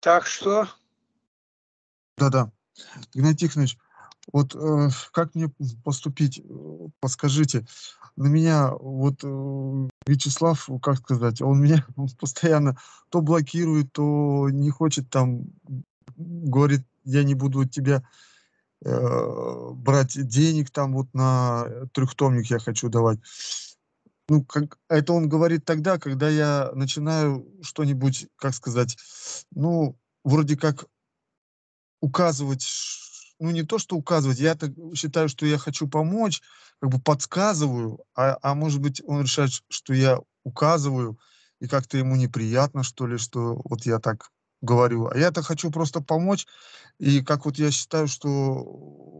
Так что? Да-да. Игнатий Тихонович, вот э, как мне поступить, подскажите. На меня вот э, Вячеслав, как сказать, он меня постоянно то блокирует, то не хочет там, говорит, я не буду от тебя э, брать денег там вот на трехтомник я хочу давать. Ну, как, это он говорит тогда, когда я начинаю что-нибудь, как сказать, ну, вроде как указывать, ну не то, что указывать, я так считаю, что я хочу помочь, как бы подсказываю, а, а может быть он решает, что я указываю, и как-то ему неприятно, что ли, что вот я так говорю. А я-то хочу просто помочь, и как вот я считаю, что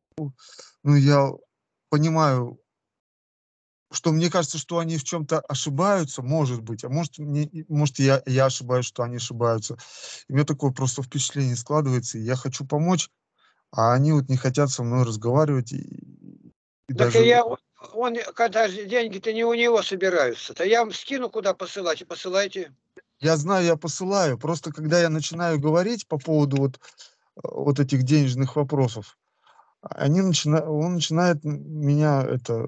ну, я понимаю, что мне кажется, что они в чем-то ошибаются, может быть, а может, мне, может я, я ошибаюсь, что они ошибаются. И у меня такое просто впечатление складывается, и я хочу помочь, а они вот не хотят со мной разговаривать. И, и так даже... я, он, когда деньги-то не у него собираются-то, я вам скину, куда посылать, и посылайте. Я знаю, я посылаю, просто когда я начинаю говорить по поводу вот, вот этих денежных вопросов, они начина... он начинает меня это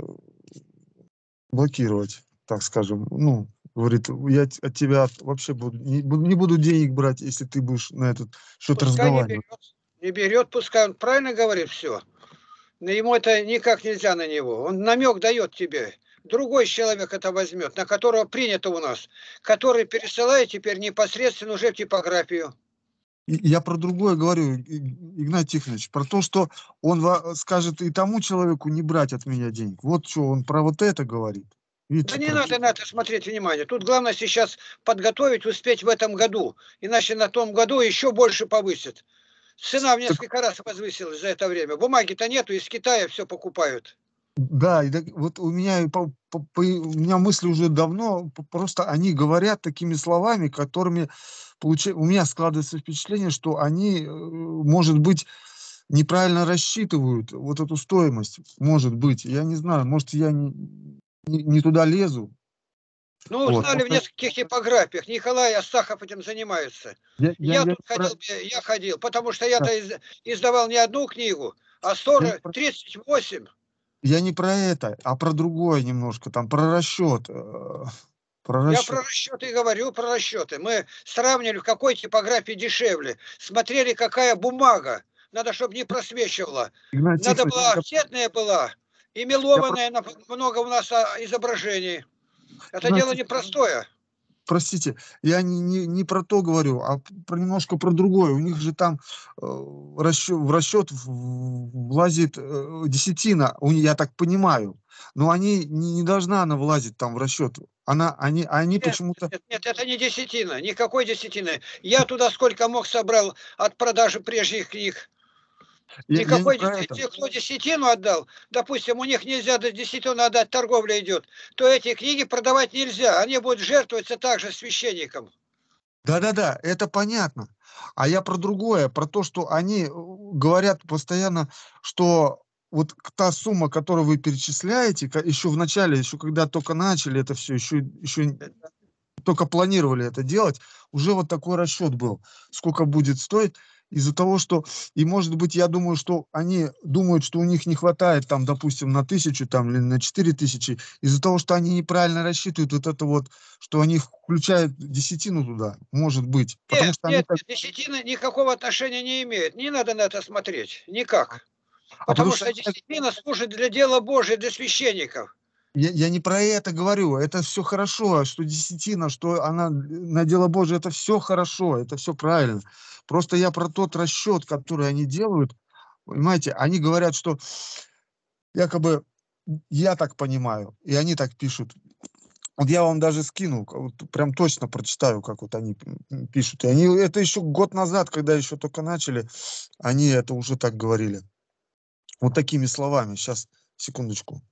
блокировать, так скажем. Ну, говорит, я от тебя вообще буду, не, буду, не буду денег брать, если ты будешь на этот пускай разговаривать. Не берет, не берет, пускай он правильно говорит все. Но ему это никак нельзя на него. Он намек дает тебе. Другой человек это возьмет, на которого принято у нас, который пересылает теперь непосредственно уже в типографию. Я про другое говорю, Игнатий Тихонович, про то, что он скажет и тому человеку не брать от меня денег. Вот что он про вот это говорит. Видите, да не надо на это смотреть внимание. Тут главное сейчас подготовить, успеть в этом году. Иначе на том году еще больше повысит. Цена в несколько так... раз возвысилась за это время. Бумаги-то нету, из Китая все покупают. Да, и так, вот у меня, по, по, по, у меня мысли уже давно, просто они говорят такими словами, которыми получ... у меня складывается впечатление, что они, э, может быть, неправильно рассчитывают вот эту стоимость. Может быть, я не знаю, может, я не, не, не туда лезу. Ну, вот. узнали в нескольких типографиях. Николай Астахов этим занимается. Я, я, я, я тут про... ходил, я ходил, потому что я-то из, издавал не одну книгу, а 40, 38. Я не про это, а про другое немножко, там, про расчет. Э, про расчет. Я про расчеты и говорю, про расчеты. Мы сравнивали, в какой типографии дешевле. Смотрели, какая бумага. Надо, чтобы не просвечивала. Игнатий, Надо была офсетная была и мелованная, я... много у нас а, изображений. Это Игнатий, дело непростое простите, я не, не, не про то говорю, а про немножко про другое. У них же там э, расчет, в расчет влазит э, десятина, я так понимаю. Но они не, не должна она влазить там в расчет. Она, они, они почему-то... Нет, нет, это не десятина, никакой десятины. Я туда сколько мог собрал от продажи прежних книг. Никакой я те, кто десятину отдал, допустим, у них нельзя до десятину отдать, торговля идет, то эти книги продавать нельзя, они будут жертвоваться также священникам. Да-да-да, это понятно. А я про другое, про то, что они э, говорят постоянно, что вот та сумма, которую вы перечисляете, еще в начале, еще когда только начали это все, еще, еще только планировали это делать, уже вот такой расчет был, сколько будет стоить из-за того, что, и может быть, я думаю, что они думают, что у них не хватает, там, допустим, на тысячу там, или на четыре тысячи, из-за того, что они неправильно рассчитывают вот это вот, что они включают десятину туда, может быть. Нет, что нет, они... десятина никакого отношения не имеет, не надо на это смотреть, никак. А потому, потому что, что десятина служит для дела Божия, для священников. Я, я не про это говорю, это все хорошо, что десятина, что она на дело Божие, это все хорошо, это все правильно. Просто я про тот расчет, который они делают, понимаете, они говорят, что якобы я так понимаю, и они так пишут. Вот я вам даже скину, вот прям точно прочитаю, как вот они пишут. И они это еще год назад, когда еще только начали, они это уже так говорили. Вот такими словами. Сейчас, секундочку.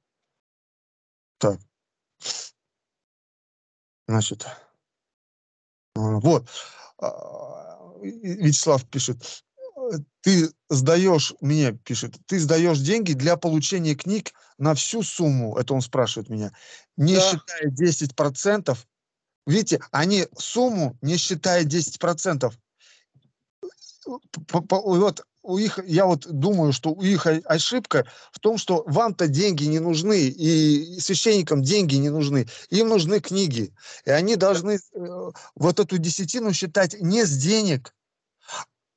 Так. Значит. Вот. А, Вячеслав пишет, ты сдаешь, мне пишет, ты сдаешь деньги для получения книг на всю сумму, это он спрашивает меня, не да. считая 10% видите, они сумму не считают 10%. Вот у их, я вот думаю, что у их ошибка в том, что вам-то деньги не нужны, и священникам деньги не нужны, им нужны книги. И они должны э, вот эту десятину считать не с денег,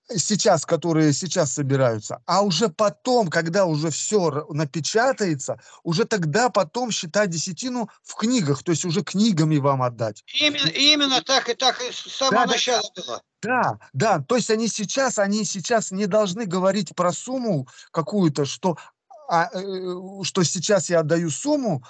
сейчас, которые сейчас собираются, а уже потом, когда уже все напечатается, уже тогда потом считать десятину в книгах, то есть уже книгами вам отдать. Именно, именно так и так и с самого да, начала да, было. Да, да, то есть они сейчас, они сейчас не должны говорить про сумму какую-то, что а, э, что сейчас я отдаю сумму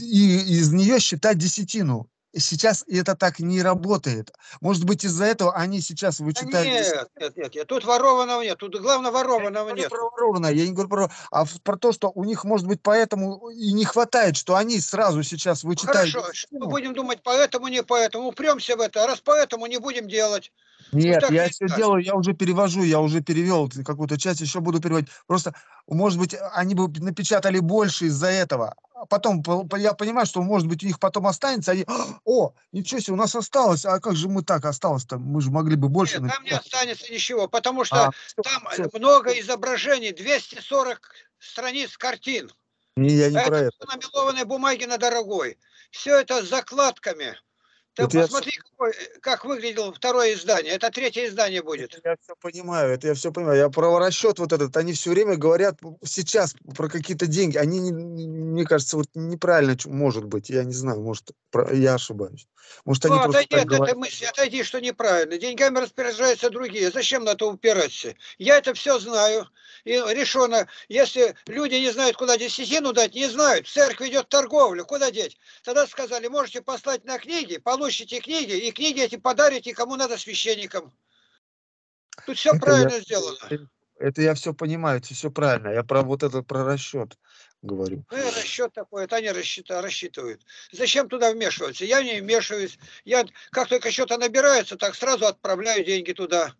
и из нее считать десятину сейчас это так не работает. Может быть, из-за этого они сейчас вычитают... Нет, нет, нет, нет, тут ворованного нет, тут главное ворованного нет. Про ворованное, я не говорю про... А про то, что у них, может быть, поэтому и не хватает, что они сразу сейчас вычитают... Хорошо, мы будем думать поэтому, не поэтому, упремся в это, а раз поэтому не будем делать. Нет, ну, я все так. делаю, я уже перевожу, я уже перевел какую-то часть, еще буду переводить. Просто, может быть, они бы напечатали больше из-за этого. А потом я понимаю, что, может быть, у них потом останется, они, о, ничего себе, у нас осталось, а как же мы так осталось-то? Мы же могли бы больше... Нет, там не останется ничего, потому что а, там все, много все. изображений, 240 страниц картин. Не, я не это про это. на мелованной бумаге на дорогой. Все это с закладками. Ты вот посмотри, я... какой, как выглядело второе издание. Это третье издание будет. Это я все понимаю, это я все понимаю. Я про расчет вот этот. Они все время говорят сейчас про какие-то деньги. Они, мне кажется, вот неправильно может быть. Я не знаю, может, я ошибаюсь. Может, они ну, просто отойди от говорят. этой мысли, отойди, что неправильно. Деньгами распоряжаются другие. Зачем на это упираться? Я это все знаю. И решено, если люди не знают, куда десятину дать, не знают. Церковь идет торговлю, куда деть? Тогда сказали, можете послать на книги, получите книги, и книги эти подарите кому надо священникам. Тут все это правильно я, сделано. Это я все понимаю, это все правильно. Я про вот это про расчет говорю. Ну, и расчет такой, это они рассчитывают, рассчитывают. Зачем туда вмешиваться? Я не вмешиваюсь. Я как только что-то набирается, так сразу отправляю деньги туда.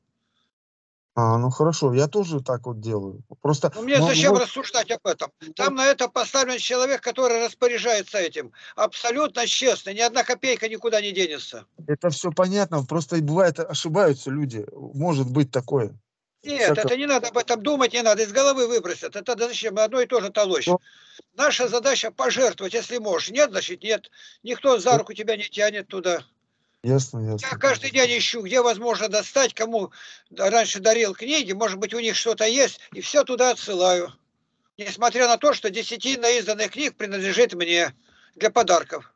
А, ну хорошо, я тоже так вот делаю. Просто. Ну, мне но, зачем вот... рассуждать об этом? Там на это поставлен человек, который распоряжается этим. Абсолютно честно, ни одна копейка никуда не денется. Это все понятно, просто бывает ошибаются люди. Может быть такое. Нет, Всяко... это не надо об этом думать, не надо, из головы выбросить. Это зачем? Одно и то же толочь. Но... Наша задача пожертвовать, если можешь. Нет, значит нет. Никто за руку тебя не тянет туда. Ясно, ясно. Я каждый день ищу, где возможно достать, кому раньше дарил книги, может быть, у них что-то есть, и все туда отсылаю. Несмотря на то, что десятина изданных книг принадлежит мне для подарков.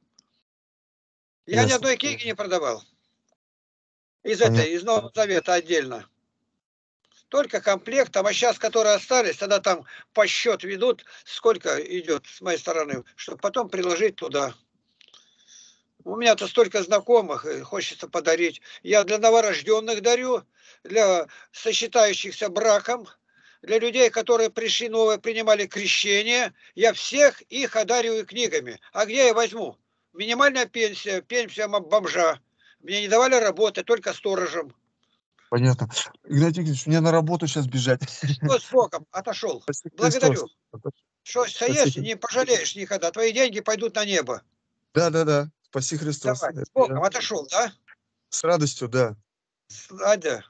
Я ясно. ни одной книги не продавал. Из Понятно. этой, из Нового Завета отдельно. Только комплектом, а сейчас, которые остались, тогда там по счет ведут, сколько идет с моей стороны, чтобы потом приложить туда. У меня-то столько знакомых, и хочется подарить. Я для новорожденных дарю, для сочетающихся браком, для людей, которые пришли новые, принимали крещение. Я всех их одариваю книгами. А где я возьму? Минимальная пенсия, пенсия бомжа. Мне не давали работы, только сторожем. Понятно. Игнатий Игоревич, мне на работу сейчас бежать. Что с Богом, отошел. Спасибо Благодарю. Что есть, не пожалеешь никогда. Твои деньги пойдут на небо. Да, да, да. Спаси Христос. Давай, с Богом, отошел, да? С радостью, да. Адя.